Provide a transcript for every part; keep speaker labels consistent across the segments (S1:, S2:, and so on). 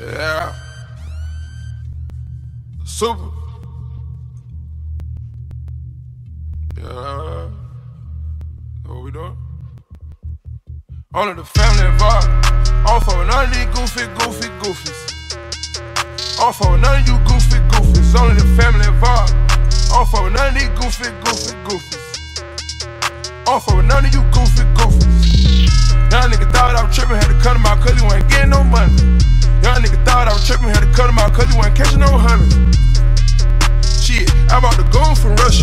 S1: Yeah. Super. Yeah. What we doing? Only the family involved. All for none of these goofy, goofy, goofies. All for none of you goofy, goofies. Only the family involved. All for none of these goofy, goofy, goofies. All for none of you goofy, goofies. Young nigga thought I was tripping, had to cut him out cause he wasn't getting no money. Cut him out cause he wasn't catching no honey. Shit, I bought the goon from Russia.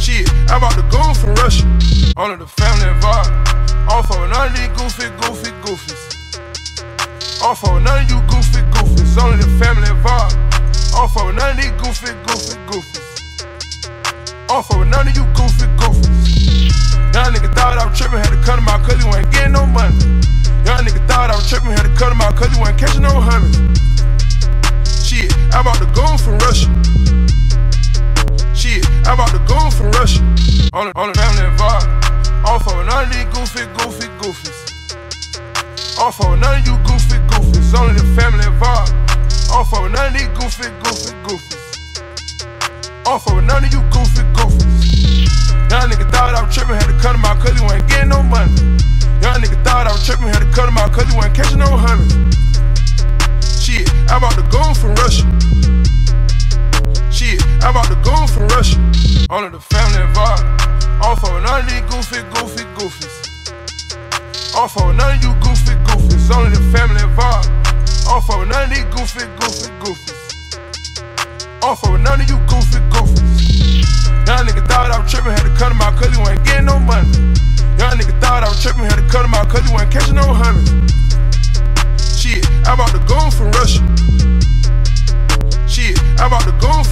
S1: Shit, I bought the goon from Russia. Only the family involved. All for none of these goofy, goofy, goofies. All for none of you goofy, goofies. Only the family involved. All for none of these goofy, goofy, goofies. All for none of you goofy, goofies. Was tripping, had to cut him out cause he wasn't catching no honey. Shit, I bought the goon from Russia. Shit, I bought the goon from Russia. Only, only family involved. All for none of these goofy, goofy, goofies. All for none of you goofy, goofies. Only the family involved. All for none of these goofy, goofy, goofies. All for none of you goofy, goofies. Young nigga thought I was tripping, had to cut him out honey. Shit, I bought the goon from Russia. Shit, I bought the goon from Russia. Only the family involved. All for none of these goofy, goofy, goofies. All for none of you goofy, goofies. Only the family involved. All for none of these goofy, goofy, goofies. All for none of you goofy, goofies. Young nigga thought I was tripping, had to cut him out cause he wasn't getting no money. Young nigga thought I was tripping, had to cut him out cause he wasn't catching no honey. Shit, I bought the gold from Russia. Shit, I bought the gold